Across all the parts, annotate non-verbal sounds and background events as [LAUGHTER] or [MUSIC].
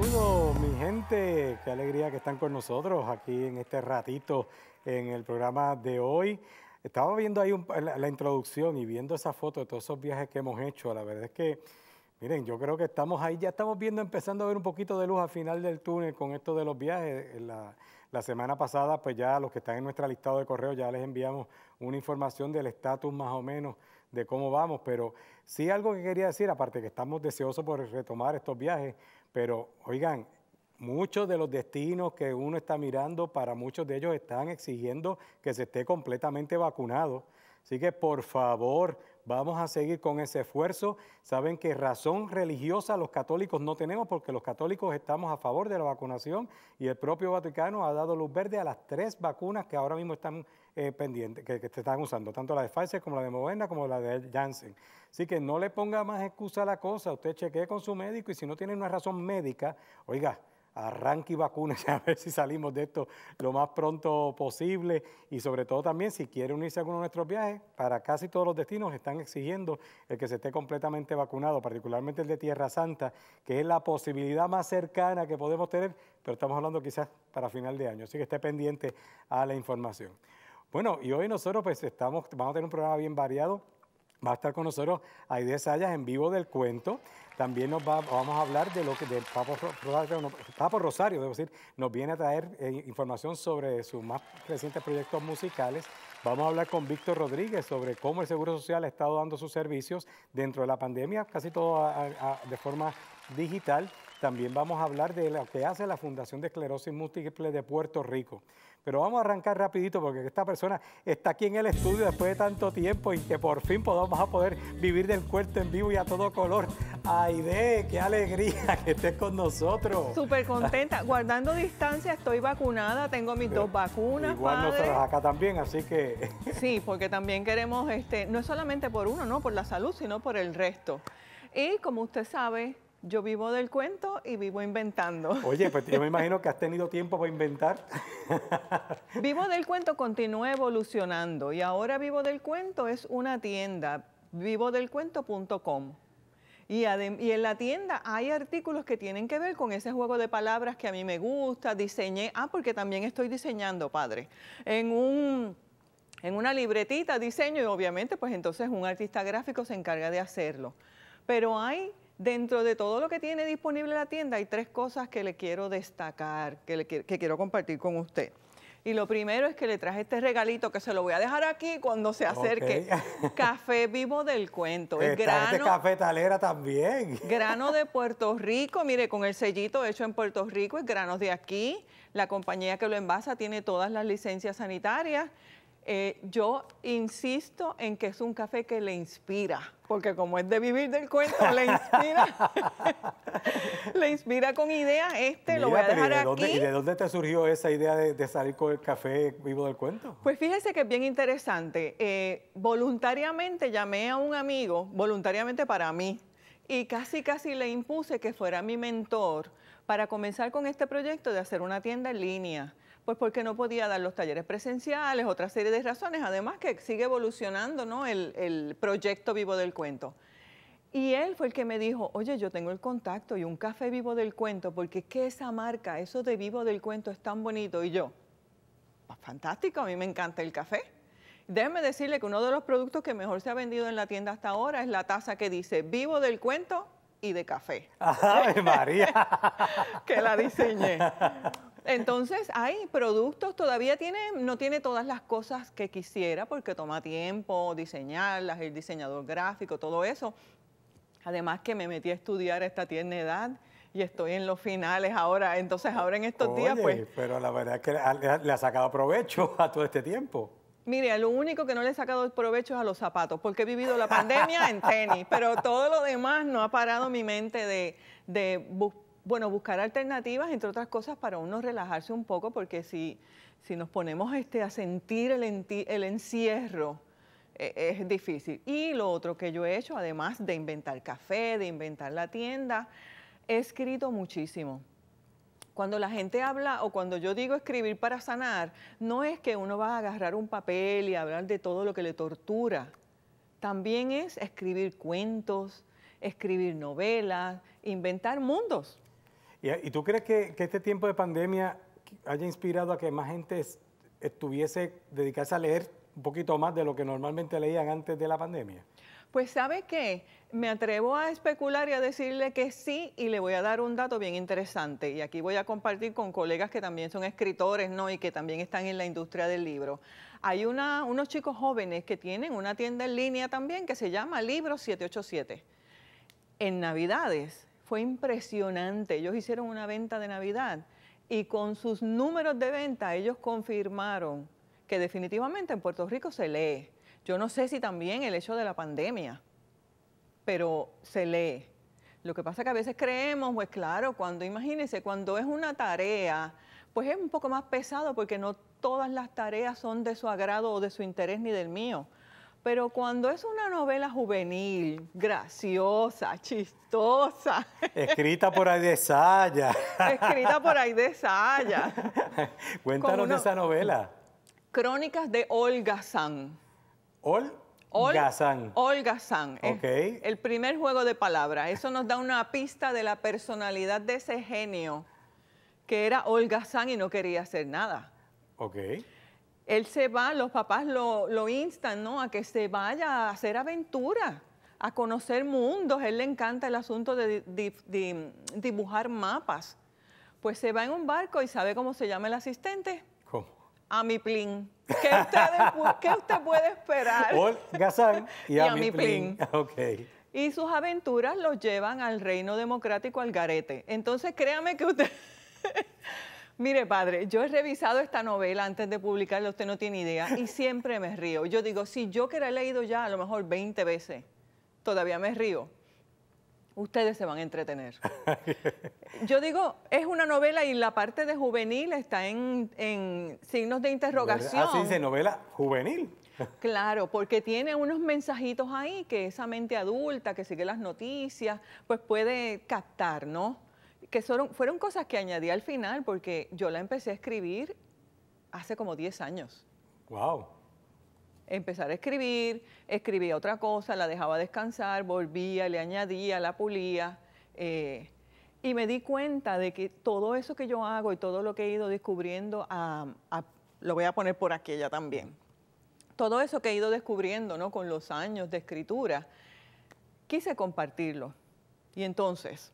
Saludos, mi gente. Qué alegría que están con nosotros aquí en este ratito en el programa de hoy. Estaba viendo ahí la, introducción y viendo esa foto de todos esos viajes que hemos hecho. La verdad es que, miren, yo creo que estamos ahí, ya estamos viendo, empezando a ver un poquito de luz al final del túnel con esto de los viajes. La, semana pasada, pues ya los que están en nuestra listado de correo ya les enviamos una información del estatus más o menos de cómo vamos, pero sí algo que quería decir, aparte que estamos deseosos por retomar estos viajes, pero oigan, muchos de los destinos que uno está mirando, para muchos de ellos están exigiendo que se esté completamente vacunado. Así que por favor, vamos a seguir con ese esfuerzo. Saben que razón religiosa los católicos no tenemos porque los católicos estamos a favor de la vacunación y el propio Vaticano ha dado luz verde a las tres vacunas que ahora mismo están eh, pendientes, que, se están usando, tanto la de Pfizer como la de Moderna como la de Janssen. Así que no le ponga más excusa a la cosa, usted chequee con su médico y si no tiene una razón médica, oiga, arranque y vacúnese [LAUGHS] a ver si salimos de esto lo más pronto posible. Y sobre todo también si quiere unirse a alguno de nuestros viajes, para casi todos los destinos están exigiendo el que se esté completamente vacunado, particularmente el de Tierra Santa, que es la posibilidad más cercana que podemos tener, pero estamos hablando quizás para final de año, así que esté pendiente a la información. Bueno, y hoy nosotros pues estamos, vamos a tener un programa bien variado, va a estar con nosotros Aide Sayas en vivo del cuento, también nos va, vamos a hablar de lo que del Papo Rosario, Papo debo decir, nos viene a traer eh, información sobre sus más recientes proyectos musicales. Vamos a hablar con Víctor Rodríguez sobre cómo el Seguro Social ha estado dando sus servicios dentro de la pandemia, casi todo de forma digital. También vamos a hablar de lo que hace la Fundación de Esclerosis Múltiple de Puerto Rico. Pero vamos a arrancar rapidito porque esta persona está aquí en el estudio después de tanto tiempo y que por fin podamos a poder vivir del cuerpo en vivo y a todo color. Aide, qué alegría [LAUGHS] que estés con nosotros. Súper [LAUGHS] contenta, guardando distancia, estoy vacunada, tengo mis dos vacunas. Igual nosotros acá también, así que... [LAUGHS] Sí, porque también queremos, este, no es solamente por uno, no por la salud, sino por el resto. Y como usted sabe, yo vivo del cuento y vivo inventando. Oye, pues yo me [LAUGHS] imagino que has tenido tiempo para inventar. [LAUGHS] Vivo del cuento continúa evolucionando y ahora Vivo del Cuento es una tienda, vivodelcuento.com. Y, y, en la tienda hay artículos que tienen que ver con ese juego de palabras que a mí me gusta, diseñé, ah, porque también estoy diseñando, padre, en un... En una libretita diseño y obviamente pues entonces un artista gráfico se encarga de hacerlo. Pero hay Dentro de todo lo que tiene disponible la tienda hay tres cosas que le quiero destacar, que, quiero compartir con usted. Y lo primero es que le traje este regalito que se lo voy a dejar aquí cuando se acerque. [LAUGHS] Café vivo del cuento. El grano, este cafetalera también. Grano de [LAUGHS] Puerto Rico, mire, con el sellito hecho en Puerto Rico, es granos de aquí. La compañía que lo envasa tiene todas las licencias sanitarias. Eh, yo insisto en que es un café que le inspira, porque como es de vivir del cuento, le inspira, [LAUGHS] le inspira con ideas. Este lo voy a dejar aquí. ¿Y de dónde te surgió esa idea de, salir con el café vivo del cuento? Pues fíjese que es bien interesante. Eh, voluntariamente llamé a un amigo, voluntariamente para mí, y casi casi le impuse que fuera mi mentor para comenzar con este proyecto de hacer una tienda en línea pues porque no podía dar los talleres presenciales, otra serie de razones, además que sigue evolucionando ¿no? el, proyecto Vivo del Cuento. Y él fue el que me dijo, oye, yo tengo el contacto y un café vivo del cuento, porque es que esa marca, eso de vivo del cuento es tan bonito. Y yo, pues fantástico, a mí me encanta el café. Déjeme decirle que uno de los productos que mejor se ha vendido en la tienda hasta ahora es la taza que dice vivo del cuento y de café. ¡Ay, María! [LAUGHS] que la diseñé. Entonces, hay productos, todavía tiene, no tiene todas las cosas que quisiera porque toma tiempo diseñarlas, el diseñador gráfico, todo eso. Además que me metí a estudiar a esta tierna edad y estoy en los finales ahora, entonces ahora en estos días pues... Pero la verdad es que le ha sacado provecho [LAUGHS] a todo este tiempo. Mire, lo único que no le he sacado provecho es a los zapatos, porque he vivido la pandemia en tenis, pero todo lo demás no ha parado mi mente de, de bueno, buscar alternativas, entre otras cosas, para uno relajarse un poco, porque si, si nos ponemos este, a sentir el, encierro, e, es difícil. Y lo otro que yo he hecho, además de inventar café, de inventar la tienda, he escrito muchísimo. Cuando la gente habla o cuando yo digo escribir para sanar, no es que uno va a agarrar un papel y hablar de todo lo que le tortura. También es escribir cuentos, escribir novelas, inventar mundos. ¿Y, tú crees que, este tiempo de pandemia haya inspirado a que más gente estuviese dedicarse a leer un poquito más de lo que normalmente leían antes de la pandemia? Pues sabe qué, me atrevo a especular y a decirle que sí y le voy a dar un dato bien interesante y aquí voy a compartir con colegas que también son escritores ¿no? y que también están en la industria del libro. Hay unos chicos jóvenes que tienen una tienda en línea también que se llama Libro 787. En Navidades fue impresionante, ellos hicieron una venta de Navidad y con sus números de venta ellos confirmaron que definitivamente en Puerto Rico se lee yo no sé si también el hecho de la pandemia, pero se lee. Lo que pasa es que a veces creemos, pues claro, cuando imagínense, cuando es una tarea, pues es un poco más pesado porque no todas las tareas son de su agrado o de su interés ni del mío. Pero cuando es una novela juvenil, graciosa, chistosa. Escrita por Aide Saya. Escrita por Aide Saya. [LAUGHS] Cuéntanos de esa novela. Crónicas de Olga San. Olga San. Olga San. El primer juego de palabras. Eso nos da una pista de la personalidad de ese genio que era Olga San y no quería hacer nada. Ok. Él se va, los papás lo, instan, ¿no? A que se vaya a hacer aventura, a conocer mundos. él le encanta el asunto de dibujar mapas. Pues se va en un barco y ¿sabe cómo se llama el asistente? a mi plin. ¿Qué usted, puede esperar? Olga y, a, mi plin. Y sus aventuras los llevan al reino democrático al garete. Entonces, créame que usted... [LAUGHS] Mire, padre, yo he revisado esta novela antes de publicarla, usted no tiene idea, y [LAUGHS] siempre me río. Yo digo, si yo que la he leído ya a lo mejor 20 veces, todavía me río ustedes se van a entretener. [LAUGHS] Yo digo, es una novela y la parte de juvenil está en, signos de interrogación. Ah, sí, dice novela juvenil. [LAUGHS] Claro, porque tiene unos mensajitos ahí que esa mente adulta que sigue las noticias, pues puede captar, ¿no? Que fueron cosas que añadí al final porque yo la empecé a escribir hace como 10 años. Wow empezar a escribir, escribía otra cosa, la dejaba descansar, volvía, le añadía, la pulía. Eh, y me di cuenta de que todo eso que yo hago y todo lo que he ido descubriendo, lo voy a poner por aquella también, todo eso que he ido descubriendo ¿no? con los años de escritura, quise compartirlo. Y entonces,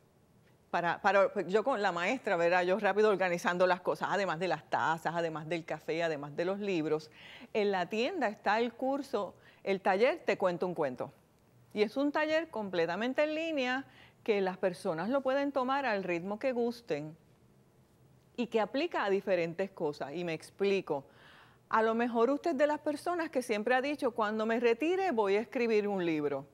pues, yo con la maestra, ¿verdad? Yo rápido organizando las cosas, además de las tazas, además del café, además de los libros. En la tienda está el curso, el taller Te cuento un cuento. Y es un taller completamente en línea que las personas lo pueden tomar al ritmo que gusten y que aplica a diferentes cosas. Y me explico. A lo mejor usted es de las personas que siempre ha dicho, cuando me retire voy a escribir un libro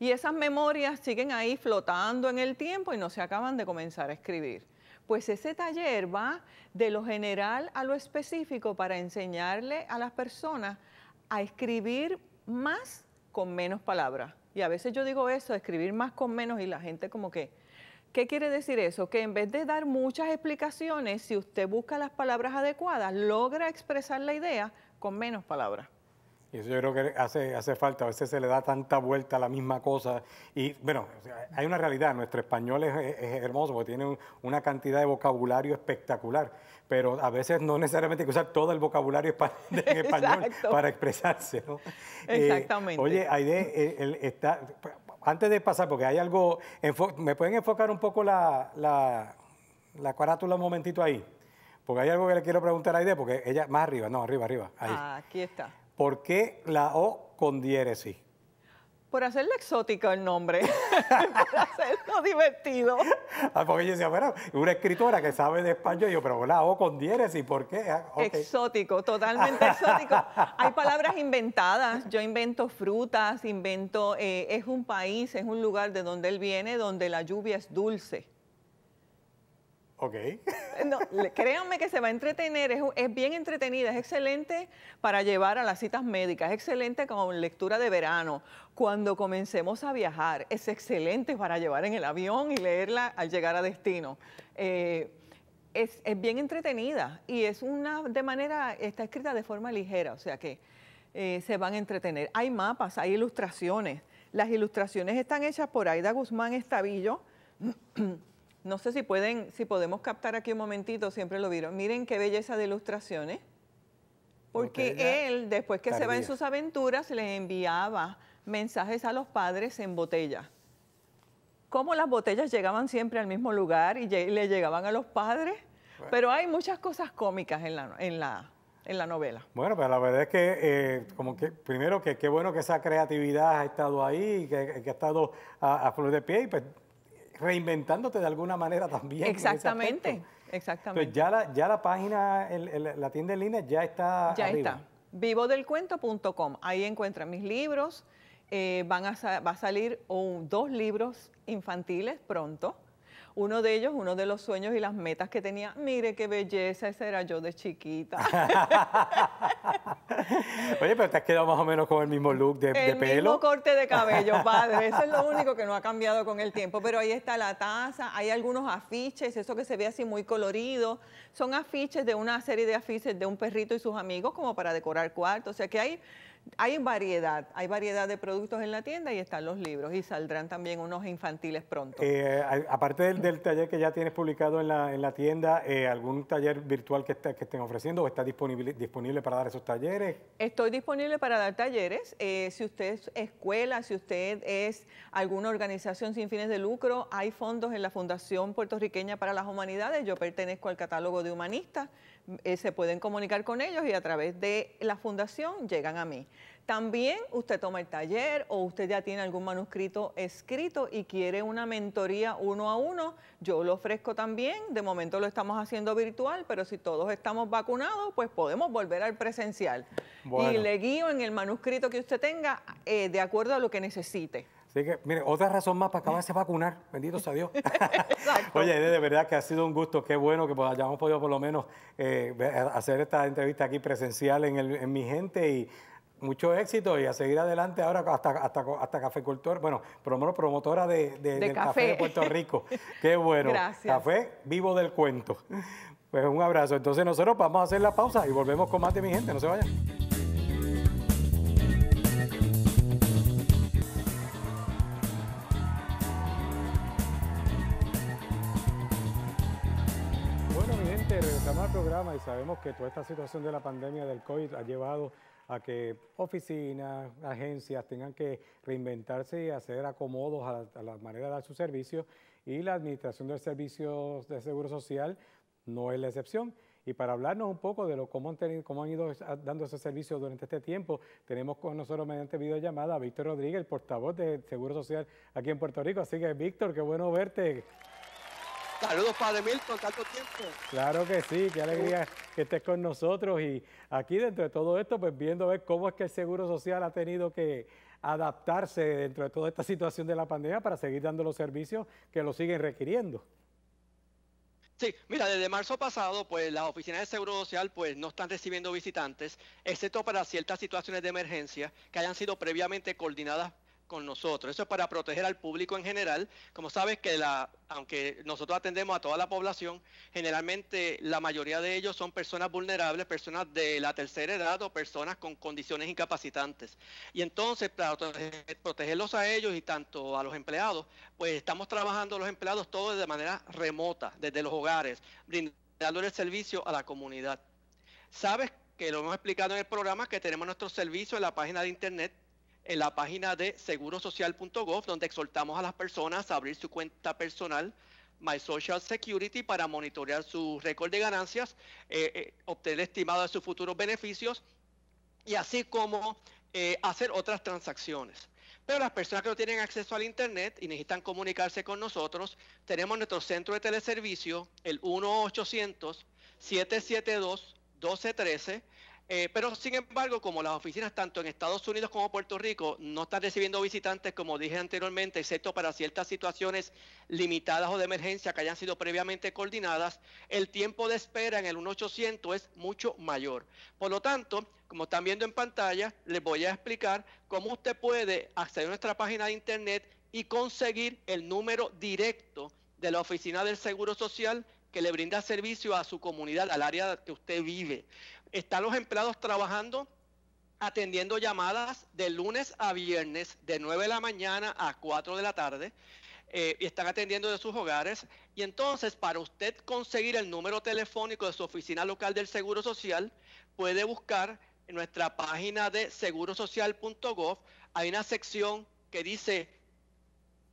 y esas memorias siguen ahí flotando en el tiempo y no se acaban de comenzar a escribir. Pues ese taller va de lo general a lo específico para enseñarle a las personas a escribir más con menos palabras. Y a veces yo digo eso, escribir más con menos y la gente como que, ¿qué quiere decir eso? Que en vez de dar muchas explicaciones, si usted busca las palabras adecuadas, logra expresar la idea con menos palabras. Y eso yo creo que hace, hace falta, a veces se le da tanta vuelta a la misma cosa. Y bueno, hay una realidad, nuestro español es, hermoso porque tiene una cantidad de vocabulario espectacular, pero a veces no necesariamente hay que usar todo el vocabulario [LAUGHS] en español para expresarse. ¿no? Eh, Exactamente. oye, Aide, está, antes de pasar, porque hay algo, ¿me pueden enfocar un poco la, la, la carátula un momentito ahí? Porque hay algo que le quiero preguntar a Aide, porque ella, más arriba, no, arriba, arriba. Ahí. Ah, aquí está. ¿Por qué la O con diéresis? Por hacerle exótico el nombre, [LAUGHS] por hacerlo divertido. Ah, porque yo decía, bueno, una escritora que sabe de español, yo, pero la O con diéresis, ¿por qué? Ah, exótico, totalmente exótico. [LAUGHS] Hay palabras inventadas, yo invento frutas, invento, eh, es un país, es un lugar de donde él viene, donde la lluvia es dulce. Ok. [LAUGHS] No, créanme que se va a entretener, es, bien entretenida, es excelente para llevar a las citas médicas, es excelente como lectura de verano. Cuando comencemos a viajar, es excelente para llevar en el avión y leerla al llegar a destino. Eh, es, bien entretenida y es una, de manera, está escrita de forma ligera, o sea que eh, se van a entretener. Hay mapas, hay ilustraciones. Las ilustraciones están hechas por Aida Guzmán Estavillo. [CLEARS THROAT] No sé si pueden, si podemos captar aquí un momentito, siempre lo vieron. Miren qué belleza de ilustraciones. Porque él, después que se va en sus aventuras, le enviaba mensajes a los padres en botella. Cómo las botellas llegaban siempre al mismo lugar y le llegaban a los padres. Pero hay muchas cosas cómicas en la, en la, en la novela. Bueno, pero la verdad es que, eh, como que primero, que qué bueno que esa creatividad ha estado ahí, que, que ha estado a, flor de pie y pues reinventándote de alguna manera también. Exactamente, exactamente. Pues ya la, ya la página, la tienda en línea ya está. Ya está. Vivodelcuento.com. Ahí encuentran mis libros. Eh, van a, va a salir dos libros infantiles pronto uno de ellos, uno de los sueños y las metas que tenía, mire qué belleza, esa era yo de chiquita. [LAUGHS] Oye, pero te has quedado más o menos con el mismo look de, el pelo. El mismo corte de cabello, [LAUGHS] padre. Eso es lo único que no ha cambiado con el tiempo. Pero ahí está la taza, hay algunos afiches, eso que se ve así muy colorido. Son afiches de una serie de afiches de un perrito y sus amigos como para decorar cuartos. O sea que hay hay variedad, hay variedad de productos en la tienda y están los libros y saldrán también unos infantiles pronto. Eh, aparte del, taller que ya tienes publicado en la, en la tienda, eh, ¿algún taller virtual que, que estén ofreciendo o está disponible, disponible para dar esos talleres? Estoy disponible para dar talleres. Eh, si usted es escuela, si usted es alguna organización sin fines de lucro, hay fondos en la Fundación Puertorriqueña para las Humanidades. Yo pertenezco al catálogo de humanistas eh, se pueden comunicar con ellos y a través de la fundación llegan a mí. También usted toma el taller o usted ya tiene algún manuscrito escrito y quiere una mentoría uno a uno, yo lo ofrezco también. De momento lo estamos haciendo virtual, pero si todos estamos vacunados, pues podemos volver al presencial. Y le guío en el manuscrito que usted tenga eh, de acuerdo a lo que necesite. Así que, mire, otra razón más para acabarse de vacunar, bendito sea Dios. [LAUGHS] [LAUGHS] Oye, de verdad que ha sido un gusto, qué bueno que hayamos podido por lo menos eh, hacer esta entrevista aquí presencial en, mi gente y mucho éxito y a seguir adelante ahora hasta, hasta, hasta Café Cultor, bueno, promotora de, del café. de Puerto Rico. [LAUGHS] Qué bueno. Gracias. Café vivo del cuento. Pues un abrazo. Entonces nosotros vamos a hacer la pausa y volvemos con más de mi gente. No se vayan. Programa y sabemos que toda esta situación de la pandemia del COVID ha llevado a que oficinas, agencias tengan que reinventarse y hacer acomodos a la, manera de dar su servicio y la Administración de Servicios de Seguro Social no es la excepción. Y para hablarnos un poco de lo, cómo, han tenido, ido dando ese servicio durante este tiempo, tenemos con nosotros mediante videollamada a Víctor Rodríguez, portavoz de Seguro Social aquí en Puerto Rico. Así que, Víctor, qué bueno verte. Saludos, Padre Milton, tanto tiempo. Claro que sí, qué alegría que estés con nosotros y aquí dentro de todo esto, pues viendo ver cómo es que el Seguro Social ha tenido que adaptarse dentro de toda esta situación de la pandemia para seguir dando los servicios que lo siguen requiriendo. Sí, mira, desde marzo pasado, pues las oficinas de Seguro Social pues no están recibiendo visitantes, excepto para ciertas situaciones de emergencia que hayan sido previamente coordinadas con nosotros. Eso es para proteger al público en general. Como sabes que la, aunque nosotros atendemos a toda la población, generalmente la mayoría de ellos son personas vulnerables, personas de la tercera edad o personas con condiciones incapacitantes. Y entonces, para protegerlos a ellos y tanto a los empleados, pues estamos trabajando los empleados todos de manera remota, desde los hogares, brindando el servicio a la comunidad. Sabes que lo hemos explicado en el programa, que tenemos nuestro servicio en la página de internet en la página de segurosocial.gov, donde exhortamos a las personas a abrir su cuenta personal My Social Security para monitorear su récord de ganancias, eh, eh, obtener estimado de sus futuros beneficios y así como eh, hacer otras transacciones. Pero las personas que no tienen acceso al Internet y necesitan comunicarse con nosotros, tenemos nuestro centro de teleservicio, el 1-800-772-1213 eh, pero sin embargo, como las oficinas tanto en Estados Unidos como Puerto Rico no están recibiendo visitantes, como dije anteriormente, excepto para ciertas situaciones limitadas o de emergencia que hayan sido previamente coordinadas, el tiempo de espera en el 1800 es mucho mayor. Por lo tanto, como están viendo en pantalla, les voy a explicar cómo usted puede acceder a nuestra página de internet y conseguir el número directo de la Oficina del Seguro Social que le brinda servicio a su comunidad, al área que usted vive. Están los empleados trabajando atendiendo llamadas de lunes a viernes de 9 de la mañana a 4 de la tarde. eh, y están atendiendo de sus hogares. Y entonces, para usted conseguir el número telefónico de su oficina local del Seguro Social, puede buscar en nuestra página de segurosocial.gov. Hay una sección que dice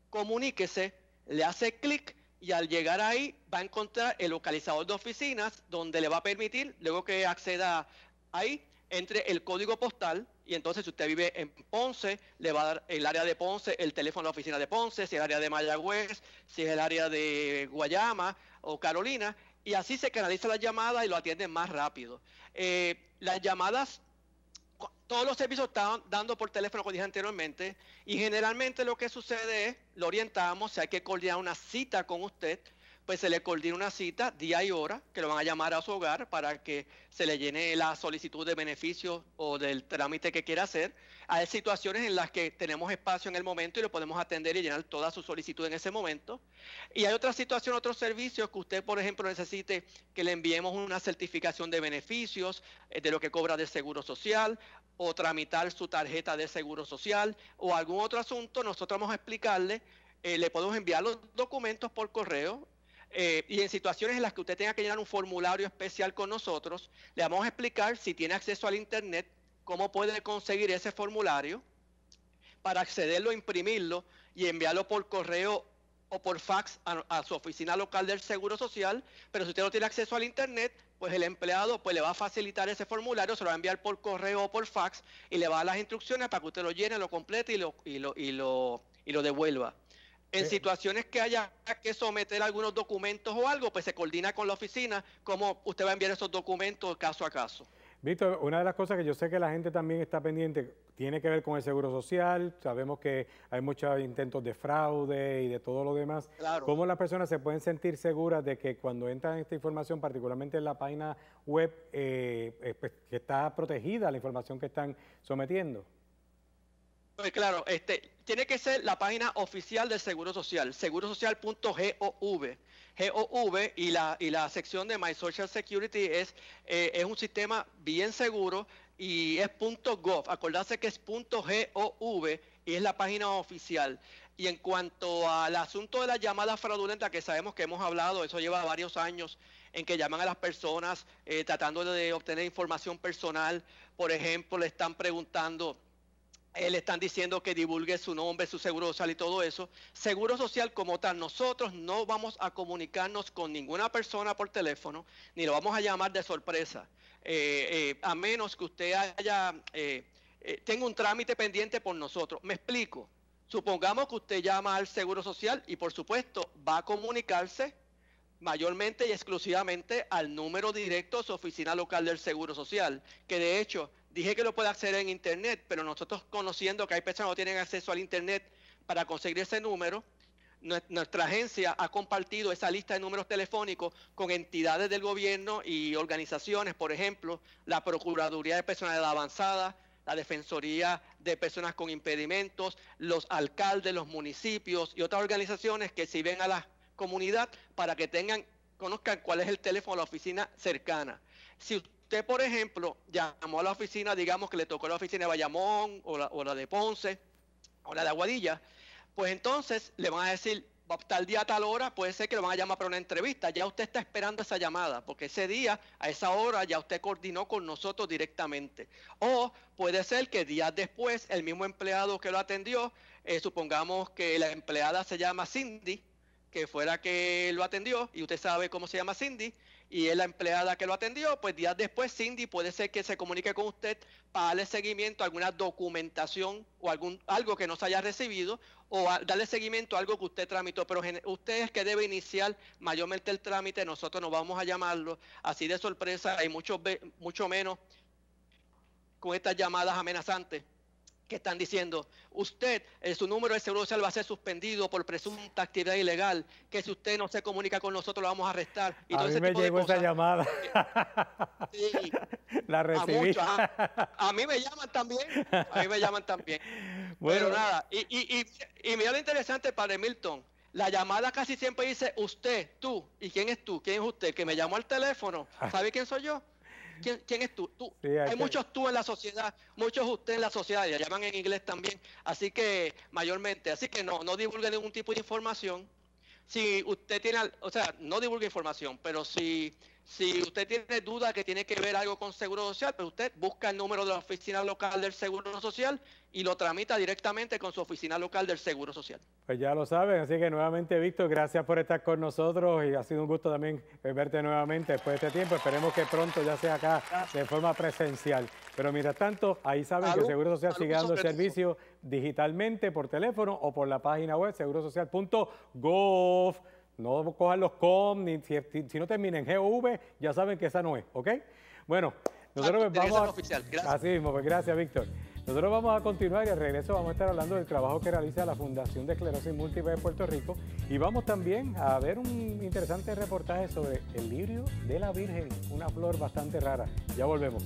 comuníquese, le hace clic y al llegar ahí va a encontrar el localizador de oficinas donde le va a permitir, luego que acceda ahí, entre el código postal y entonces si usted vive en Ponce, le va a dar el área de Ponce, el teléfono de la oficina de Ponce, si es el área de Mayagüez, si es el área de Guayama o Carolina, y así se canaliza la llamada y lo atienden más rápido. Eh, las llamadas, todos los servicios están dando por teléfono, como dije anteriormente, y generalmente lo que sucede es, lo orientamos, si hay que coordinar una cita con usted, pues se le coordina una cita día y hora que lo van a llamar a su hogar para que se le llene la solicitud de beneficio o del trámite que quiera hacer. Hay situaciones en las que tenemos espacio en el momento y lo podemos atender y llenar toda su solicitud en ese momento. Y hay otras situaciones, otros servicios que usted, por ejemplo, necesite que le enviemos una certificación de beneficios eh, de lo que cobra del Seguro Social o tramitar su tarjeta de Seguro Social o algún otro asunto, nosotros vamos a explicarle eh, le podemos enviar los documentos por correo eh, y en situaciones en las que usted tenga que llenar un formulario especial con nosotros, le vamos a explicar si tiene acceso al Internet, cómo puede conseguir ese formulario para accederlo, imprimirlo y enviarlo por correo o por fax a, su oficina local del Seguro Social, pero si usted no tiene acceso al Internet, pues el empleado pues le va a facilitar ese formulario, se lo va a enviar por correo o por fax y le va a dar las instrucciones para que usted lo llene, lo complete y lo, y lo, y lo, y lo devuelva. En situaciones que haya que someter algunos documentos o algo, pues se coordina con la oficina cómo usted va a enviar esos documentos caso a caso. Víctor, una de las cosas que yo sé que la gente también está pendiente tiene que ver con el seguro social. Sabemos que hay muchos intentos de fraude y de todo lo demás. ¿Cómo las personas se pueden sentir seguras de que cuando entran esta información, particularmente en la página web, eh, eh, pues, que está protegida la información que están sometiendo? Pues claro, este, tiene que ser la página oficial del Seguro Social, segurosocial.gov. GOV y la, y la sección de My Social Security es, eh, un sistema bien seguro y es .gov. Acordarse que es .gov y es la página oficial. Y en cuanto al asunto de la llamada fraudulenta, que sabemos que hemos hablado, eso lleva varios años en que llaman a las personas eh, tratando de obtener información personal. Por ejemplo, le están preguntando le están diciendo que divulgue su nombre, su seguro social y todo eso. Seguro social como tal, nosotros no vamos a comunicarnos con ninguna persona por teléfono, ni lo vamos a llamar de sorpresa, eh, eh, a menos que usted haya, tenga un trámite pendiente por nosotros. Me explico. Supongamos que usted llama al Seguro Social y por supuesto va a comunicarse mayormente y exclusivamente al número directo de su oficina local del Seguro Social, que de hecho Dije que lo puede hacer en Internet, pero nosotros conociendo que hay personas que no tienen acceso al Internet para conseguir ese número, nuestra agencia ha compartido esa lista de números telefónicos con entidades del gobierno y organizaciones, por ejemplo, la Procuraduría de Personalidad Avanzada, la Defensoría de Personas con Impedimentos, los alcaldes, los municipios y otras organizaciones que sirven a la comunidad para que tengan, conozcan cuál es el teléfono de la oficina cercana. Si usted, por ejemplo, llamó a la oficina, digamos que le tocó la oficina de Bayamón o la, o la de Ponce o la de Aguadilla, pues entonces le van a decir, tal día, tal hora, puede ser que lo van a llamar para una entrevista. Ya usted está esperando esa llamada, porque ese día, a esa hora, ya usted coordinó con nosotros directamente. O puede ser que días después, el mismo empleado que lo atendió, eh, supongamos que la empleada se llama Cindy, que fuera que lo atendió, y usted sabe cómo se llama Cindy, y es la empleada que lo atendió, pues días después Cindy puede ser que se comunique con usted para darle seguimiento a alguna documentación o algún algo que no se haya recibido o darle seguimiento a algo que usted tramitó, pero usted es que debe iniciar mayormente el trámite, nosotros no vamos a llamarlo. Así de sorpresa, hay mucho, mucho menos con estas llamadas amenazantes que están diciendo, usted, eh, su número de seguro social va a ser suspendido por presunta actividad ilegal, que si usted no se comunica con nosotros lo vamos a arrestar. Y a mí me llegó esa llamada. Sí, [LAUGHS] La recibí. [LAUGHS] A, mí me llaman también, a mí me llaman también. [LAUGHS] Bueno. Pero nada, y, y, y, y mira lo interesante, Padre Milton, la llamada casi siempre dice usted, tú, ¿y quién es tú? ¿Quién es usted? Que me llamó al teléfono, ¿sabe quién soy yo? ¿Quién, quién es tú? tú. hay, muchos tú en la sociedad, muchos usted en la sociedad, ya llaman en inglés también, así que mayormente, así que no, no divulgue ningún tipo de información. Si usted tiene, o sea, no divulgue información, pero si si usted tiene duda que tiene que ver algo con Seguro Social, pues usted busca el número de la oficina local del Seguro Social y lo tramita directamente con su oficina local del Seguro Social. Pues ya lo saben, así que nuevamente, Víctor, gracias por estar con nosotros y ha sido un gusto también eh, verte nuevamente después de este tiempo. Esperemos que pronto ya sea acá de forma presencial. Pero mientras tanto, ahí saben que Seguro Social sigue dando servicio digitalmente por teléfono o por la página web segurosocial.gov. No cojan los com, ni si, no termina en GOV, ya saben que esa no es, ¿ok? Bueno, nosotros vamos a... Oficial. Gracias. Así mismo, pues gracias, Víctor. Nosotros vamos a continuar y al regreso vamos a estar hablando del trabajo que realiza la Fundación de Esclerosis Múltiple de Puerto Rico y vamos también a ver un interesante reportaje sobre el lirio de la Virgen, una flor bastante rara. Ya volvemos.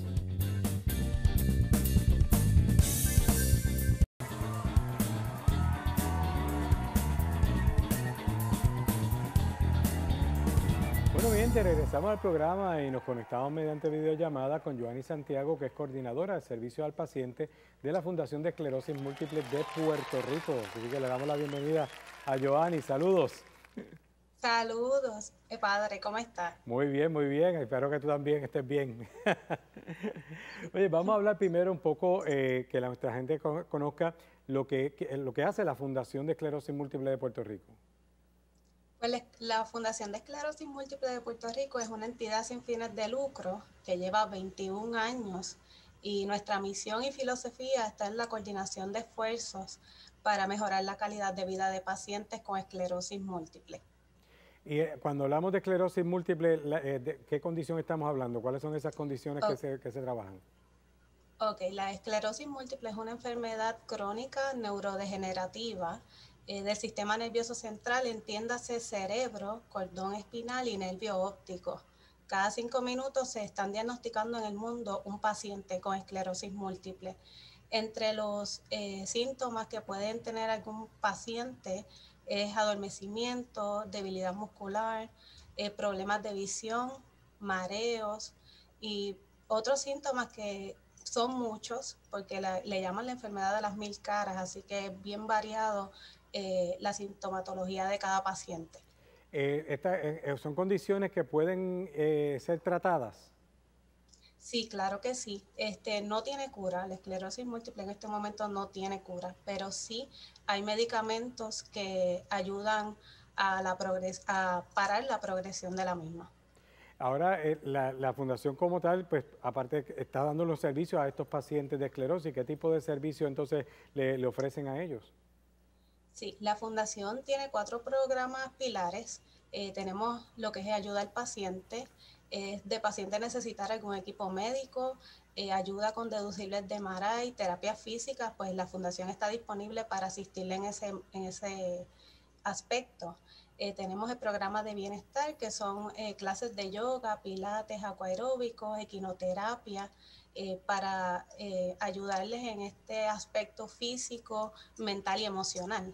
Regresamos al programa y nos conectamos mediante videollamada con Joanny Santiago, que es coordinadora de servicio al paciente de la Fundación de Esclerosis Múltiple de Puerto Rico. Así que le damos la bienvenida a Joanny. Saludos. Saludos, eh, padre, ¿cómo estás? Muy bien, muy bien. Espero que tú también estés bien. [LAUGHS] Oye, vamos a hablar primero un poco, eh, que nuestra gente conozca lo que, lo que hace la Fundación de Esclerosis Múltiple de Puerto Rico. Pues la Fundación de Esclerosis Múltiple de Puerto Rico es una entidad sin fines de lucro que lleva 21 años y nuestra misión y filosofía está en la coordinación de esfuerzos para mejorar la calidad de vida de pacientes con esclerosis múltiple. Y eh, cuando hablamos de esclerosis múltiple, eh, ¿de qué condición estamos hablando? ¿Cuáles son esas condiciones que, se, que se trabajan? Ok, la esclerosis múltiple es una enfermedad crónica neurodegenerativa eh, del sistema nervioso central, entiéndase cerebro, cordón espinal y nervio óptico. Cada cinco minutos se están diagnosticando en el mundo un paciente con esclerosis múltiple. Entre los eh, síntomas que pueden tener algún paciente es adormecimiento, debilidad muscular, eh, problemas de visión, mareos y otros síntomas que son muchos porque le llaman la enfermedad de las mil caras, así que es bien variado eh, la sintomatología de cada paciente. Eh, eh, ¿Son condiciones que pueden ser tratadas? Sí, claro que sí. Este, no tiene cura. La esclerosis múltiple en este momento no tiene cura, pero sí hay medicamentos que ayudan a, la a parar la progresión de la misma. Ahora, la, fundación como tal, pues aparte está dando los servicios a estos pacientes de esclerosis. ¿Qué tipo de servicio entonces le ofrecen a ellos? Sí, la fundación tiene cuatro programas pilares. Eh, tenemos lo que es ayuda al paciente, es de paciente necesitar algún equipo médico, eh, ayuda con deducibles de MARAI, terapia física, pues la fundación está disponible para asistirle en ese, en ese aspecto. Eh, tenemos el programa de bienestar, que son clases de yoga, pilates, acuaeróbicos, equinoterapia, para ayudarles en este aspecto físico, mental y emocional.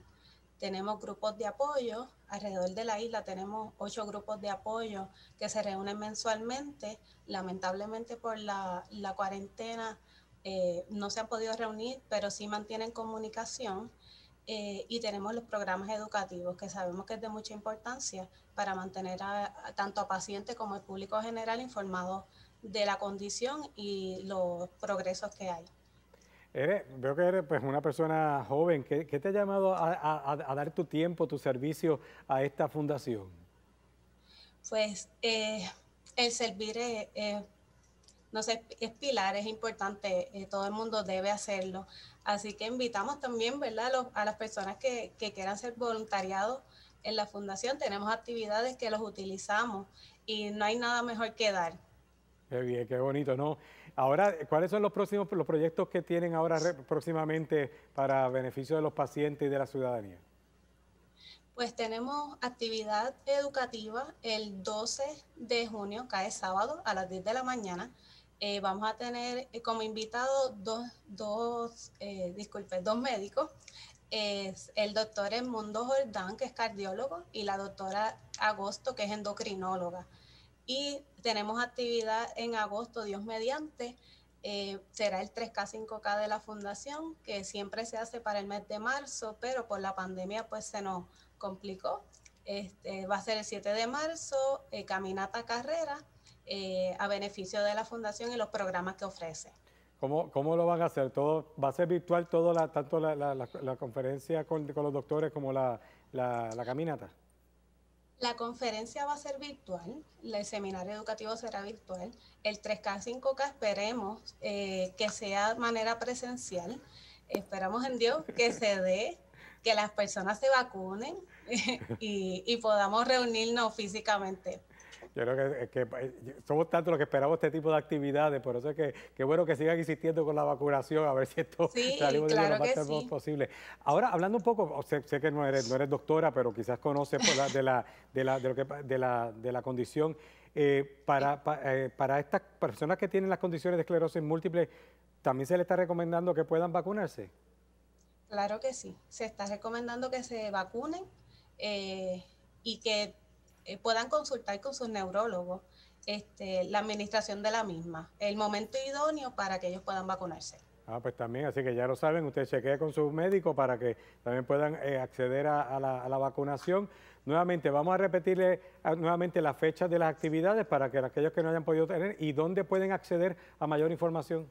Tenemos grupos de apoyo, alrededor de la isla tenemos ocho grupos de apoyo que se reúnen mensualmente. Lamentablemente por la, cuarentena eh, no se han podido reunir, pero sí mantienen comunicación. Eh, y tenemos los programas educativos que sabemos que es de mucha importancia para mantener tanto a pacientes como al público general informados de la condición y los progresos que hay veo que eres pues, una persona joven. ¿Qué, te ha llamado a, dar tu tiempo, tu servicio a esta fundación? Pues eh, el servir, no sé, es pilar, es importante, eh, todo el mundo debe hacerlo. Así que invitamos también ¿verdad? A, las personas que, que quieran ser voluntariados en la fundación. Tenemos actividades que los utilizamos y no hay nada mejor que dar. Qué bien, qué bonito, ¿no? Ahora, ¿cuáles son los próximos los proyectos que tienen ahora próximamente para beneficio de los pacientes y de la ciudadanía? Pues tenemos actividad educativa el 12 de junio, cae sábado a las 10 de la mañana. Eh, vamos a tener eh, como invitados dos, dos, eh, disculpe, dos médicos. Es el doctor Edmundo Jordán, que es cardiólogo, y la doctora Agosto, que es endocrinóloga. Y tenemos actividad en agosto, Dios mediante. Eh, será el 3K5K de la fundación, que siempre se hace para el mes de marzo, pero por la pandemia pues se nos complicó. Este, va a ser el 7 de marzo, eh, caminata carrera, eh, a beneficio de la fundación y los programas que ofrece. ¿Cómo, ¿Cómo, lo van a hacer? ¿Todo, ¿Va a ser virtual todo tanto la, la, la conferencia con, con, los doctores como la, caminata? La conferencia va a ser virtual, el seminario educativo será virtual. El 3K, 5K esperemos eh, que sea de manera presencial. Esperamos en Dios que se dé, que las personas se vacunen [LAUGHS] y, y podamos reunirnos físicamente. Yo creo que, eh, somos tanto los que esperamos este tipo de actividades, por eso es que, que bueno que sigan insistiendo con la vacunación, a ver si esto [LAUGHS] salimos de lo más posible. Ahora, hablando un poco, sé, que no eres, no eres doctora, pero quizás conoces de, la, de, la, de, lo que, de, la, de la condición. Eh, para, eh, para estas personas que tienen las condiciones de esclerosis múltiple, ¿también se le está recomendando que puedan vacunarse? Claro que sí, se está recomendando que se vacunen y que eh, puedan consultar con sus neurólogos este, la administración de la misma, el momento idóneo para que ellos puedan vacunarse. Ah, pues también, así que ya lo saben, usted chequee con su médico para que también puedan eh, acceder a, la, vacunación. Nuevamente, vamos a repetirle nuevamente las fechas de las actividades para que aquellos que no hayan podido tener y dónde pueden acceder a mayor información.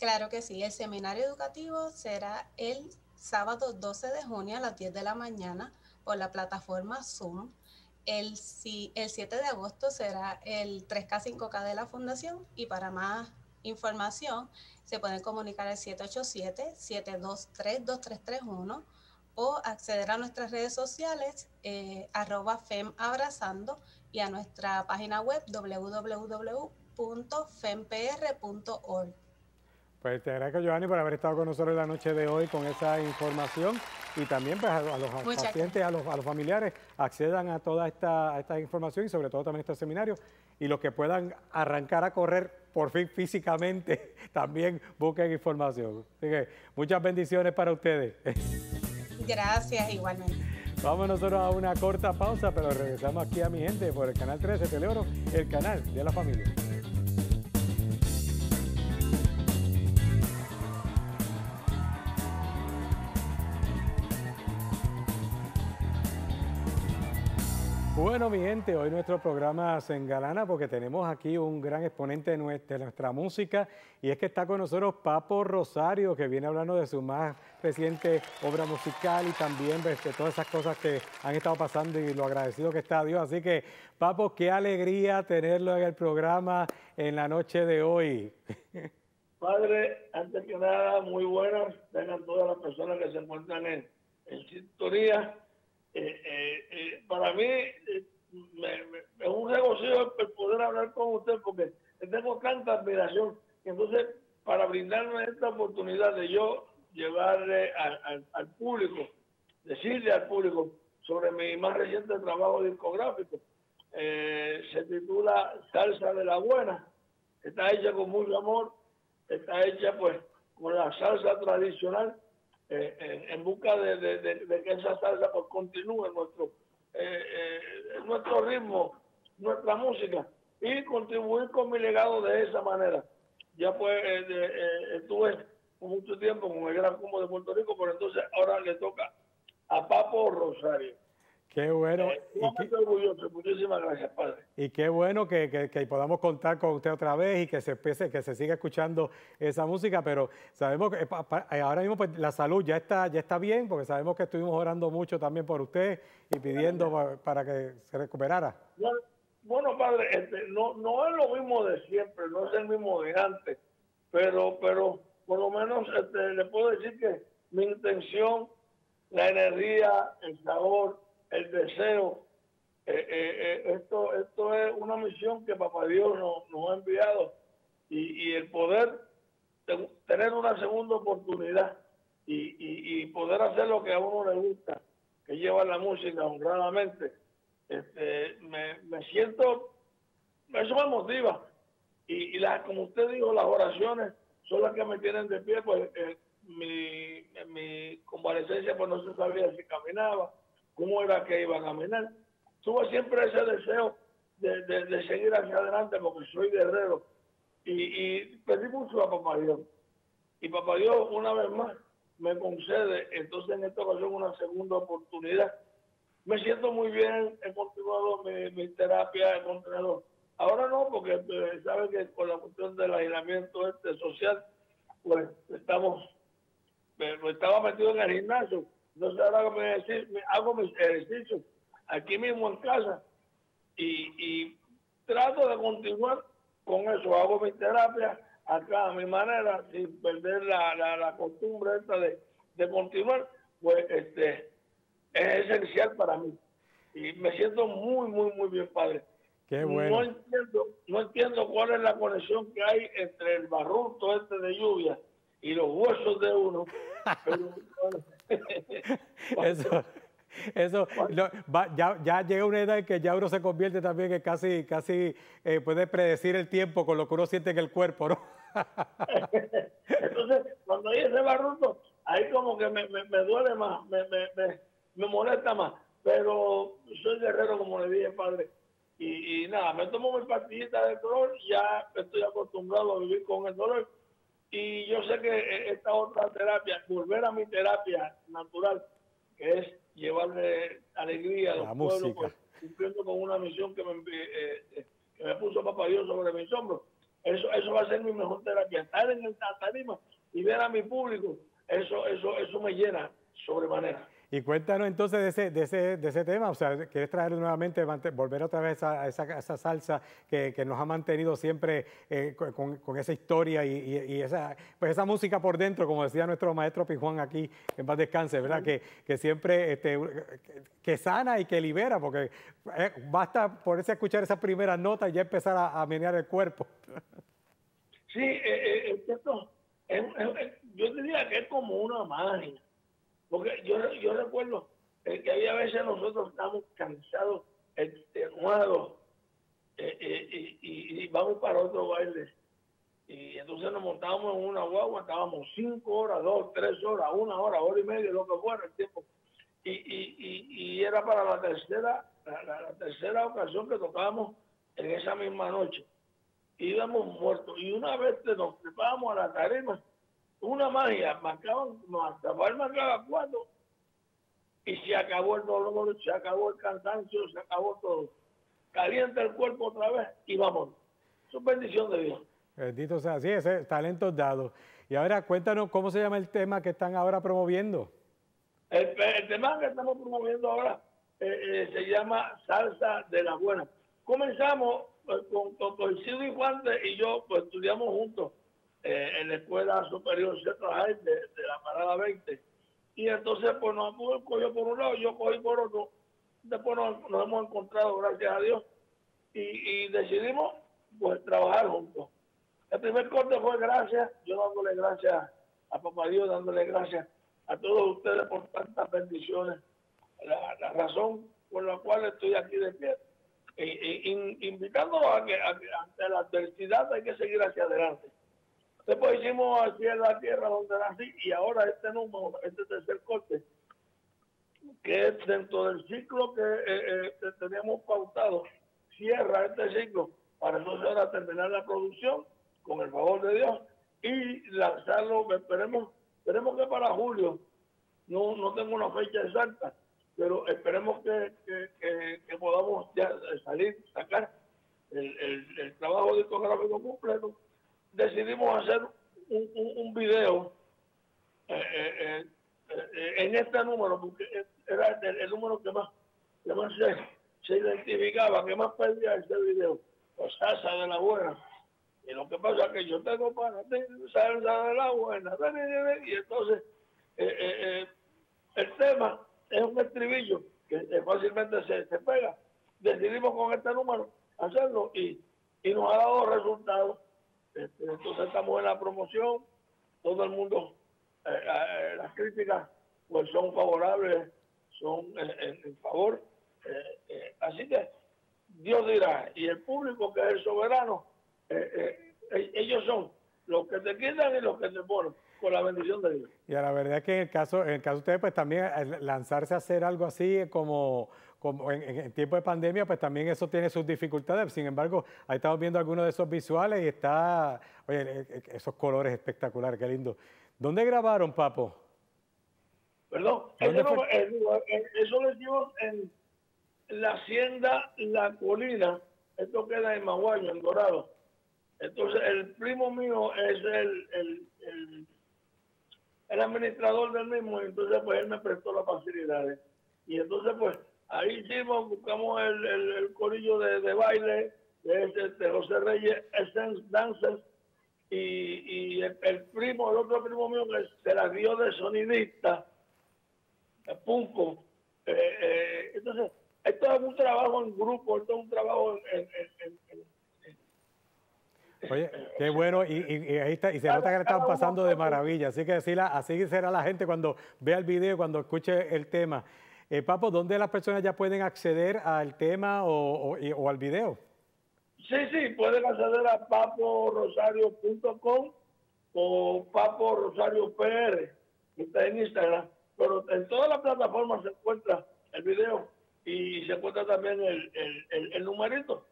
Claro que sí, el seminario educativo será el sábado 12 de junio a las 10 de la mañana por la plataforma Zoom. El, el 7 de agosto será el 3K5K de la Fundación y para más información se pueden comunicar al 787-723-2331 o acceder a nuestras redes sociales eh, arroba femabrazando y a nuestra página web www.fempr.org. Pues te agradezco, Giovanni, por haber estado con nosotros la noche de hoy con esa información y también pues, a, los pacientes, a los, a los, familiares, accedan a toda esta, esta información y sobre todo también este seminario. Y los que puedan arrancar a correr por fin físicamente, [LAUGHS] también busquen información. Así que muchas bendiciones para ustedes. Gracias, igualmente. Vamos nosotros a una corta pausa, pero regresamos aquí a mi gente por el canal 13 Teleoro, el canal de la familia. Bueno, mi gente, hoy nuestro programa se engalana porque tenemos aquí un gran exponente de nuestra, música y es que está con nosotros Papo Rosario, que viene hablando de su más reciente obra musical y también de todas esas cosas que han estado pasando y lo agradecido que está Dios. Así que, Papo, qué alegría tenerlo en el programa en la noche de hoy. [LAUGHS] Padre, antes que nada, muy buenas. Tengan todas las personas que se encuentran en, en eh, eh, eh, para mí es un regocijo el poder hablar con usted porque tengo tanta admiración. Entonces, para brindarme esta oportunidad de yo llevarle al público, decirle al público sobre mi más reciente trabajo discográfico, se titula Salsa de la Buena. Está hecha con mucho amor, está hecha pues con la salsa tradicional eh, en, busca de, que esa salsa pues, continúe nuestro, eh, eh, nuestro ritmo, nuestra música y contribuir con mi legado de esa manera. Ya pues estuve mucho tiempo con el Gran Combo de Puerto Rico, pero entonces ahora le toca a Papo Rosario. Qué bueno. Eh, y qué, orgulloso. Muchísimas gracias, padre. Y qué bueno que, que, podamos contar con usted otra vez y que se empiece, que se siga escuchando esa música, pero sabemos que eh, ahora mismo pues, la salud ya está, ya está bien, porque sabemos que estuvimos orando mucho también por usted y pidiendo para, que se recuperara. Bueno, padre, este, no, no es lo mismo de siempre, no es el mismo de antes, pero, pero por lo menos este, le puedo decir que mi intención, la energía, el sabor, el deseo. Eh, eh, eh, esto, esto es una misión que Papá Dios nos, ha enviado y, el poder tener una segunda oportunidad y, poder hacer lo que a uno le gusta, que lleva la música honradamente, este, me, me siento, eso me motiva. Y, y como usted dijo, las oraciones son las que me tienen de pie, pues mi, mi convalecencia pues no se sabía si caminaba, cómo era que iba a caminar. Tuve siempre ese deseo de, seguir hacia adelante porque soy guerrero. Y, pedí mucho a Papá Dios. Y Papá Dios, una vez más, me concede, entonces en esta ocasión, una segunda oportunidad. Me siento muy bien, he continuado mi, mi terapia, he continuado. Ahora no, porque eh, sabe que con la cuestión del aislamiento este social, pues estamos, me, estaba metido en el gimnasio. Entonces ahora me, me hago mis ejercicios aquí mismo en casa y, trato de continuar con eso. Hago mi terapia acá a mi manera, sin perder la, la, costumbre esta de, de, continuar, pues este es esencial para mí. Y me siento muy, muy, muy bien, padre. Qué bueno. No entiendo, no entiendo cuál es la conexión que hay entre el barruto este de lluvia y los huesos de uno. [LAUGHS] [LAUGHS] Eso, eso ya, ya, llega una edad en que ya uno se convierte también en casi, casi eh, puede predecir el tiempo con lo que uno siente en el cuerpo, ¿no? [LAUGHS] Entonces, cuando hay ese barruto, ahí como que me, me, duele más, me, me, me, molesta más. Pero soy guerrero, como le dije, padre. Y, y nada, me tomo mi partidita de dolor, ya estoy acostumbrado a vivir con el dolor. Y yo sé que esta otra terapia, volver a mi terapia natural, que es llevarle alegría a los pueblos, pues, cumpliendo con una misión que me, eh, eh, que me puso Papá Dios sobre mis hombros. Eso, eso va a ser mi mejor terapia. Estar en el tarima y ver a mi público, eso, eso, eso me llena sobremanera. Y cuéntanos entonces de ese, de ese, de ese tema, o sea, quieres traer nuevamente, volver otra vez a esa, esa salsa que, que, nos ha mantenido siempre eh, con, con, esa historia y, y, esa, pues esa música por dentro, como decía nuestro maestro Pijuán aquí, en paz descanse, ¿verdad? Que, que siempre este, que sana y que libera, porque eh, basta por ese escuchar esa primera nota y ya empezar a, a menear el cuerpo. Sí, eh, eh esto, yo diría que es como una magia porque yo, yo recuerdo que había veces nosotros estábamos cansados, extenuados, eh, eh, y, vamos para otro baile. Y entonces nos montábamos en una guagua, estábamos cinco horas, dos, tres horas, una hora, hora y media, lo que fuera el tiempo. Y, y, y, era para la tercera, la, tercera ocasión que tocábamos en esa misma noche. Íbamos muertos. Y una vez que nos preparábamos a la tarima, una magia, marcaban, Rafael marcaba cuatro y se acabó el dolor, se acabó el cansancio, se acabó todo. Calienta el cuerpo otra vez y vamos. Es bendición de Dios. Bendito sea, sí, ese talento dado. Y ahora cuéntanos cómo se llama el tema que están ahora promoviendo. El, tema que estamos promoviendo ahora eh, eh, se llama Salsa de la Buena. Comenzamos pues, con, con, con y Juan y yo, pues estudiamos juntos eh, en la Escuela Superior Centro de, de la Parada 20. Y entonces, pues nos cogió por un lado, yo cogí por otro. Después nos, hemos encontrado, gracias a Dios, y, decidimos pues trabajar juntos. El primer corte fue gracias, yo dándole gracias a Papá Dios, dándole gracias a todos ustedes por tantas bendiciones. La, razón por la cual estoy aquí de pie, e, invitándolos a que ante la adversidad hay que seguir hacia adelante. Después hicimos así en la tierra donde nací y ahora este número, este tercer corte, que es dentro del ciclo que eh, eh, teníamos pautado, cierra este ciclo para entonces ahora terminar la producción con el favor de Dios y lanzarlo, esperemos, esperemos que para julio, no, no tengo una fecha exacta, pero esperemos que, que, podamos ya salir, sacar el, el trabajo discográfico completo decidimos hacer un, un, video eh, eh, eh, en este número, porque era el, número que más, que más se, identificaba, que más pedía ese video, pues salsa de la buena. Y lo que pasa es que yo tengo para salsa de la buena, y entonces el tema es un estribillo que fácilmente se, se pega. Decidimos con este número hacerlo y, y nos ha dado resultados este, entonces estamos en la promoción, todo el mundo, eh, eh, las críticas pues son favorables, son en, favor. Eh, así que Dios dirá, y el público que es el soberano, ellos son los que te quitan y los que te ponen con la bendición de Dios. Y a la verdad es que en el caso, en el caso de ustedes, pues también lanzarse a hacer algo así como, como en, en, tiempo de pandemia, pues también eso tiene sus dificultades. Sin embargo, ahí estamos viendo algunos de esos visuales y está, oye, e, e, esos colores espectaculares, qué lindo. ¿Dónde grabaron, Papo? Perdón, eso lo hicimos en la hacienda La Colina, esto queda en Maguayo, en Dorado. Entonces, el primo mío es el, el, el, administrador del mismo, y entonces pues él me prestó las facilidades. Y entonces pues ahí hicimos, buscamos el, el, corillo de, de baile de, de, José Reyes Essence Dancers y, y el, primo, el otro primo mío que se la dio de sonidista, Punco. Eh, eh, entonces, esto es un trabajo en grupo, esto es un trabajo en, Oye, qué bueno, y, ahí está, y se nota que le están pasando de maravilla, así que así, así será la gente cuando vea el video, cuando escuche el tema. Eh, Papo, ¿dónde las personas ya pueden acceder al tema o, al video? Sí, sí, pueden acceder a paporosario.com o paporosariopr, que está en Instagram, pero en todas las plataformas se encuentra el video y se encuentra también el, numerito.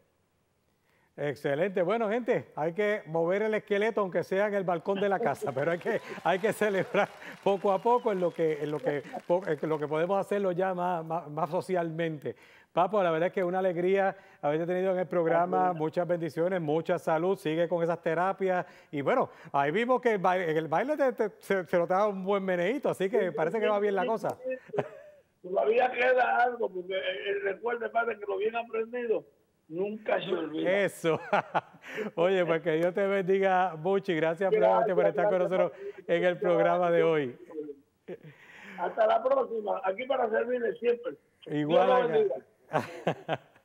Excelente. Bueno, gente, hay que mover el esqueleto, aunque sea en el balcón de la casa, pero hay que, hay que celebrar poco a poco en lo que, en lo que, en lo que podemos hacerlo ya más, más, socialmente. Papo, la verdad es que una alegría haberte tenido en el programa, muchas bendiciones, mucha salud, sigue con esas terapias. Y bueno, ahí vimos que el baile, el baile se, se, lo da un buen meneíto, así que parece que va bien la cosa. todavía queda algo, porque recuerde, padre, que lo bien aprendido nunca se olvida. Eso. [LAUGHS] Oye, pues que Dios te bendiga mucho y gracias, por estar con nosotros en el programa de hoy. Hasta la próxima. Aquí para servirle siempre. Igual [LAUGHS]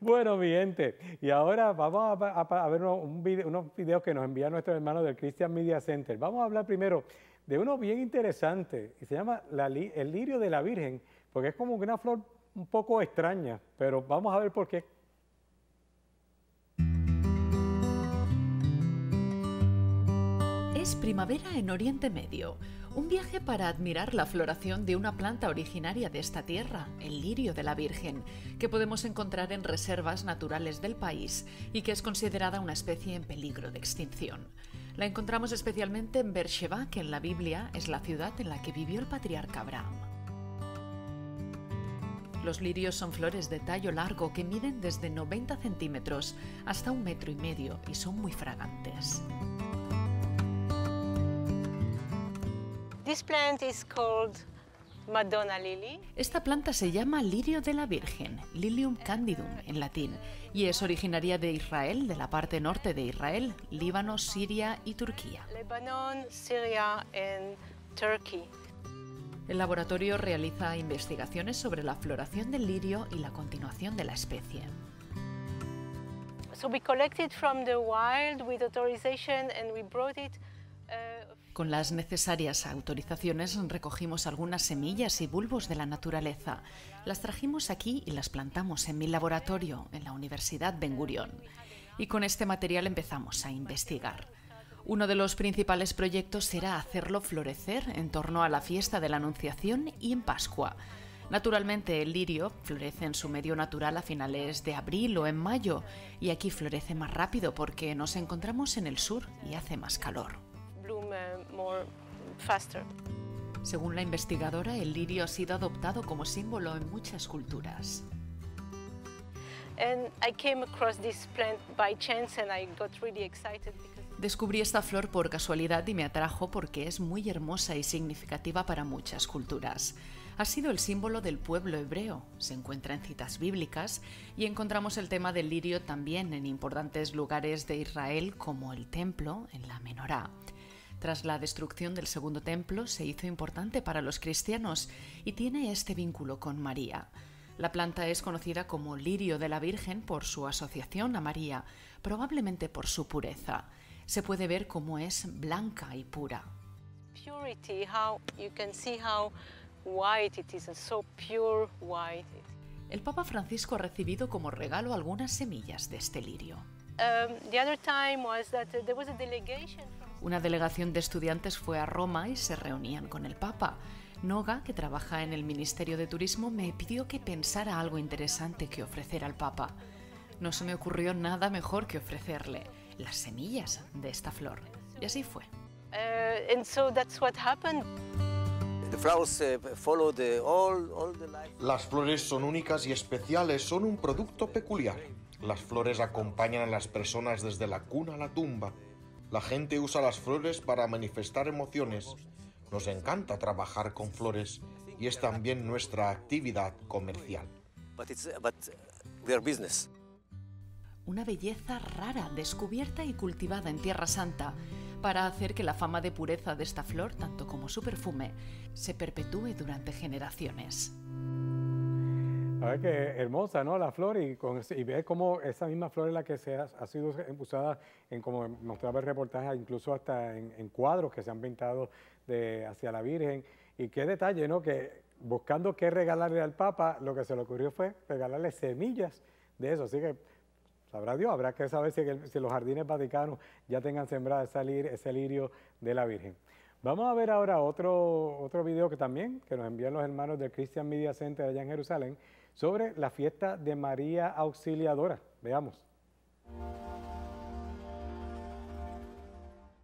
Bueno, mi gente, y ahora vamos a, ver unos videos que nos envía nuestro hermano del Christian Media Center. Vamos a hablar primero de uno bien interesante, y se llama el lirio de la Virgen, porque es como una flor un poco extraña, pero vamos a ver por qué. Es primavera en Oriente Medio, un viaje para admirar la floración de una planta originaria de esta tierra, el lirio de la Virgen, que podemos encontrar en reservas naturales del país y que es considerada una especie en peligro de extinción. La encontramos especialmente en Beersheba, que en la Biblia es la ciudad en la que vivió el patriarca Abraham. Los lirios son flores de tallo largo que miden desde 90 centímetros hasta un metro y medio y son muy fragantes. This plant is called Madonna lily. Esta planta se llama lirio de la Virgen, Lilium candidum en latín, y es originaria de Israel, de la parte norte de Israel, Líbano, Siria y Turquía. Lebanon, Siria y Turquía. El laboratorio realiza investigaciones sobre la floración del lirio y la continuación de la especie. So we collected from the wild with authorization and we brought it con las necesarias autorizaciones recogimos algunas semillas y bulbos de la naturaleza. Las trajimos aquí y las plantamos en mi laboratorio en la Universidad Ben Gurion. Y con este material empezamos a investigar. Uno de los principales proyectos será hacerlo florecer en torno a la fiesta de la Anunciación y en Pascua. Naturalmente el lirio florece en su medio natural a finales de abril o en mayo y aquí florece más rápido porque nos encontramos en el sur y hace más calor. Según la investigadora, el lirio ha sido adoptado como símbolo en muchas culturas. Descubrí esta flor por casualidad y me atrajo porque es muy hermosa y significativa para muchas culturas. Ha sido el símbolo del pueblo hebreo, se encuentra en citas bíblicas y encontramos el tema del lirio también en importantes lugares de Israel como el templo en la menorá. Tras la destrucción del segundo templo se hizo importante para los cristianos y tiene este vínculo con María. La planta es conocida como lirio de la Virgen por su asociación a María, probablemente por su pureza. Se puede ver cómo es blanca y pura. El Papa Francisco ha recibido como regalo algunas semillas de este lirio. Una delegación de estudiantes fue a Roma y se reunían con el Papa. Noga, que trabaja en el Ministerio de Turismo, me pidió que pensara algo interesante que ofrecer al Papa. No se me ocurrió nada mejor que ofrecerle las semillas de esta flor. Y así fue. Uh, and so that's what happened. Las flores son únicas y especiales, son un producto peculiar. Las flores acompañan a las personas desde la cuna a la tumba. La gente usa las flores para manifestar emociones. Nos encanta trabajar con flores y es también nuestra actividad comercial. Una belleza rara, descubierta y cultivada en Tierra Santa, para hacer que la fama de pureza de esta flor, tanto como su perfume, se perpetúe durante generaciones. Ver qué hermosa, ¿no? La flor y, con, y ver cómo esa misma flor es la que se ha, ha sido usada en, como mostraba el reportaje, incluso hasta en, en, cuadros que se han pintado de, hacia la Virgen. Y qué detalle, ¿no? Que buscando qué regalarle al Papa, lo que se le ocurrió fue regalarle semillas de eso. Así que sabrá Dios, habrá que saber si, si los jardines vaticanos ya tengan sembrado ese, lir, ese lirio de la Virgen. Vamos a ver ahora otro, otro video que también, que nos envían los hermanos del Christian Media Center allá en Jerusalén, sobre la fiesta de María Auxiliadora. Veamos.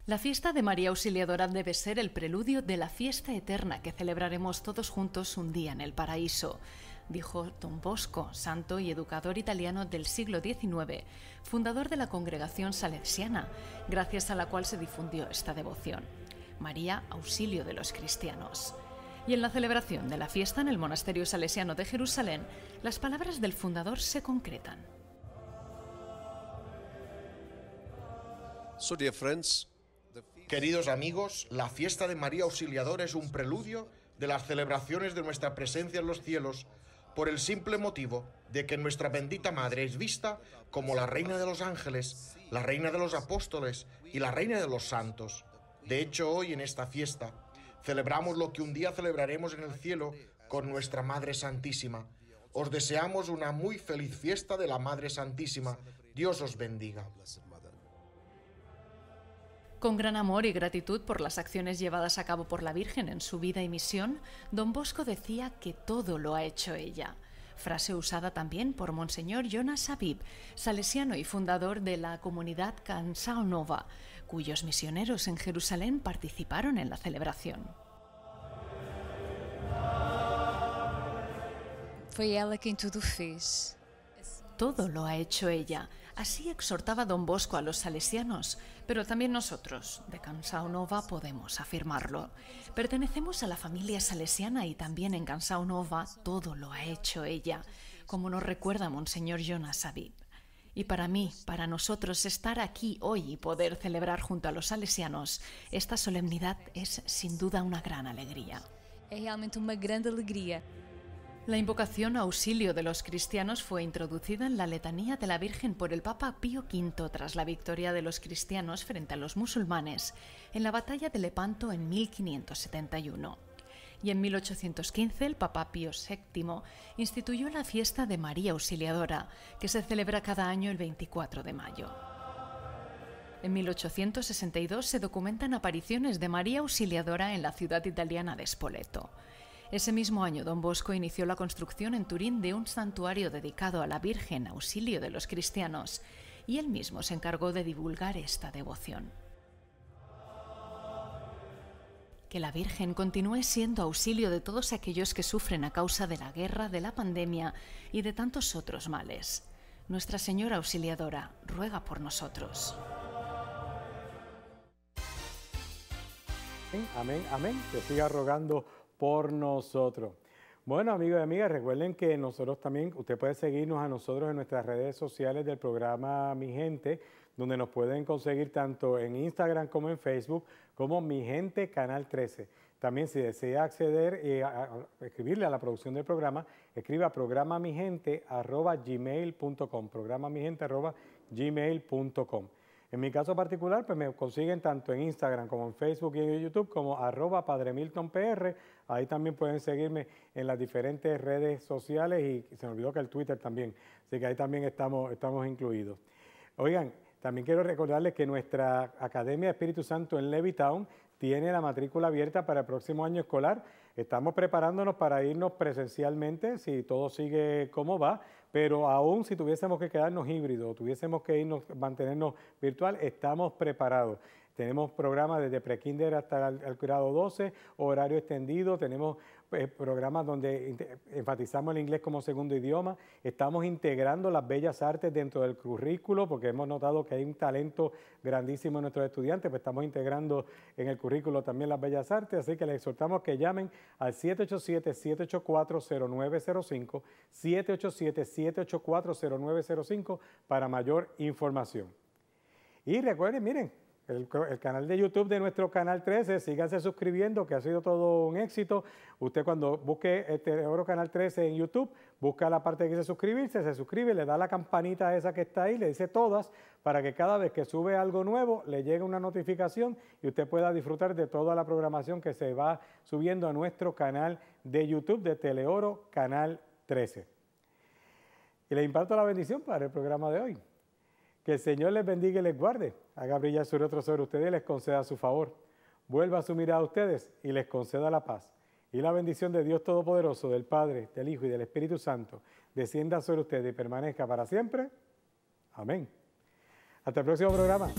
La fiesta de María Auxiliadora debe ser el preludio de la fiesta eterna que celebraremos todos juntos un día en el paraíso, dijo Don Bosco, santo y educador italiano del siglo XIX, fundador de la congregación salesiana, gracias a la cual se difundió esta devoción. María, auxilio de los cristianos. Y en la celebración de la fiesta en el Monasterio Salesiano de Jerusalén, las palabras del fundador se concretan. So dear friends, Queridos amigos, la fiesta de María Auxiliadora es un preludio de las celebraciones de nuestra presencia en los cielos por el simple motivo de que nuestra bendita Madre es vista como la Reina de los ángeles, la Reina de los apóstoles y la Reina de los santos. De hecho, hoy en esta fiesta celebramos lo que un día celebraremos en el cielo con nuestra Madre Santísima. Os deseamos una muy feliz fiesta de la Madre Santísima. Dios os bendiga. Con gran amor y gratitud por las acciones llevadas a cabo por la Virgen en su vida y misión, don Bosco decía que todo lo ha hecho ella. Frase usada también por Monseñor Jonas Habib, salesiano y fundador de la comunidad Cansao Nova, cuyos misioneros en Jerusalén participaron en la celebración. Foi ela quem tudo fez. Todo lo ha hecho ella. Así exhortaba don Bosco a los salesianos, pero también nosotros, de Cansao Nova, podemos afirmarlo. Pertenecemos a la familia salesiana y también en Cansao Nova todo lo ha hecho ella, como nos recuerda Monseñor Jonas Abib. Y para mí, para nosotros, estar aquí hoy y poder celebrar junto a los salesianos esta solemnidad es sin duda una gran alegría. É realmente uma grande alegria. La invocación auxilio de los cristianos fue introducida en la letanía de la Virgen por el Papa Pío V tras la victoria de los cristianos frente a los musulmanes en la batalla de Lepanto en 1571. Y en 1815 el Papa Pío VII instituyó la fiesta de María Auxiliadora, que se celebra cada año el 24 de mayo. En 1862 se documentan apariciones de María Auxiliadora en la ciudad italiana de Spoleto. Ese mismo año, don Bosco inició la construcción en Turín de un santuario dedicado a la Virgen Auxilio de los Cristianos, y él mismo se encargó de divulgar esta devoción. Que la Virgen continúe siendo auxilio de todos aquellos que sufren a causa de la guerra, de la pandemia y de tantos otros males. Nuestra Señora Auxiliadora ruega por nosotros. Amén, amén. Que siga rogando por nosotros. Bueno, amigos y amigas, recuerden que nosotros también, usted puede seguirnos a nosotros en nuestras redes sociales del programa Mi Gente, donde nos pueden conseguir tanto en Instagram como en Facebook, como Mi Gente Canal 13. También si desea acceder y a escribirle a la producción del programa, escriba programamigente.gmail.com, programamigente.gmail.com. En mi caso particular, pues me consiguen tanto en Instagram como en Facebook y en YouTube como arroba Padre Milton PR. Ahí también pueden seguirme en las diferentes redes sociales y se me olvidó que el Twitter también. Así que ahí también estamos, estamos incluidos. Oigan, también quiero recordarles que nuestra Academia de Espíritu Santo en Levittown tiene la matrícula abierta para el próximo año escolar. Estamos preparándonos para irnos presencialmente, si todo sigue como va, pero aún si tuviésemos que quedarnos híbridos, tuviésemos que irnos, mantenernos virtual, estamos preparados. Tenemos programas desde prekinder hasta el, grado 12, horario extendido, tenemos programas donde enfatizamos el inglés como segundo idioma, estamos integrando las bellas artes dentro del currículo porque hemos notado que hay un talento grandísimo en nuestros estudiantes, pues estamos integrando en el currículo también las bellas artes, así que les exhortamos que llamen al 787-784-0905, 787-784-0905 para mayor información. Y recuerden, miren, el, canal de YouTube de nuestro canal 13, síganse suscribiendo, que ha sido todo un éxito. Usted cuando busque este Oro Canal 13 en YouTube, busca la parte que dice suscribirse, se suscribe, le da la campanita esa que está ahí, le dice todas, para que cada vez que sube algo nuevo le llegue una notificación y usted pueda disfrutar de toda la programación que se va subiendo a nuestro canal de YouTube de Teleoro Canal 13. Y le imparto la bendición para el programa de hoy. Que el Señor les bendiga y les guarde, haga brillar su sobre ustedes y les conceda su favor. Vuelva su mirada a ustedes y les conceda la paz. Y la bendición de Dios Todopoderoso, del Padre, del Hijo y del Espíritu Santo, descienda sobre ustedes y permanezca para siempre. Amén. Hasta el próximo programa.